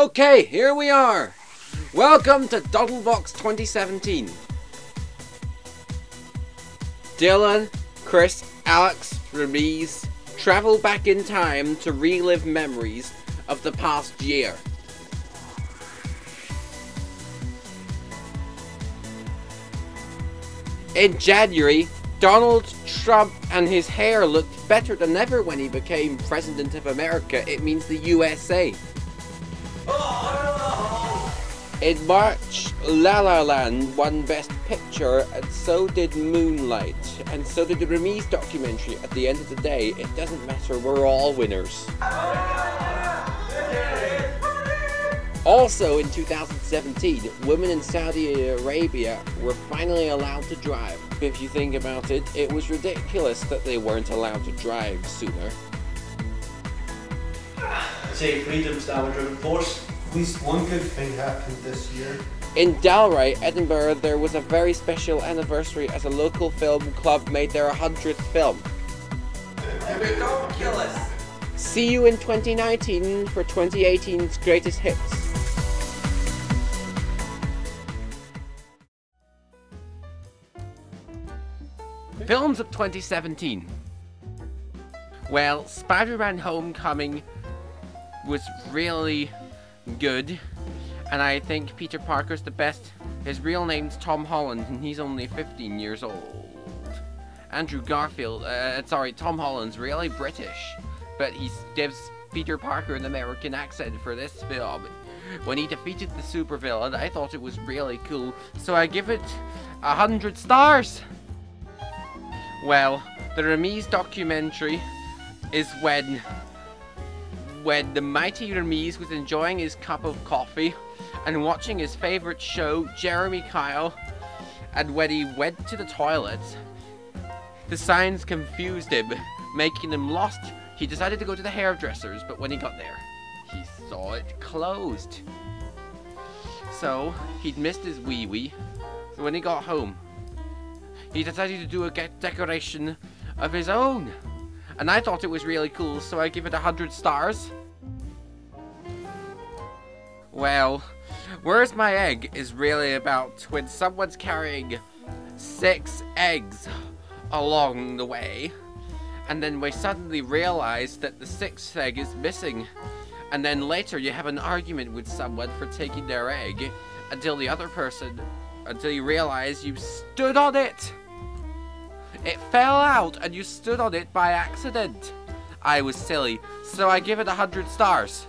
Okay, here we are. Welcome to Doddlebox 2017. Dylan, Chris, Alex, Ramiz travel back in time to relive memories of the past year. In January, Donald Trump and his hair looked better than ever when he became President of America. It means the USA. In March, La La Land won Best Picture, and so did Moonlight, and so did the Ramiz documentary. At the end of the day, it doesn't matter, we're all winners. Also in 2017, women in Saudi Arabia were finally allowed to drive. If you think about it, it was ridiculous that they weren't allowed to drive sooner. Say freedom stammer driven force. At least one good thing happened this year. In Dalry, Edinburgh, there was a very special anniversary as a local film club made their 100th film. Don't kill us. See you in 2019 for 2018's greatest hits. Films of 2017. Well, Spider-Man Homecoming was really good, and I think Peter Parker's the best. His real name's Tom Holland, and he's only 15 years old. Andrew Garfield, uh, sorry, Tom Holland's really British, but he gives Peter Parker an American accent for this film. When he defeated the supervillain, I thought it was really cool, so I give it a hundred stars. Well, the Ramiz documentary is when when the mighty Ramiz was enjoying his cup of coffee and watching his favorite show, Jeremy Kyle, and when he went to the toilet, the signs confused him, making him lost. He decided to go to the hairdressers, but when he got there, he saw it closed. So, he'd missed his wee wee. So when he got home, he decided to do a decoration of his own. And I thought it was really cool, so I give it a hundred stars. Well, Where's My Egg is really about when someone's carrying six eggs along the way, and then we suddenly realize that the sixth egg is missing. And then later you have an argument with someone for taking their egg until the other person, until you realize you stood on it. It fell out and you stood on it by accident. I was silly, so I give it a hundred stars.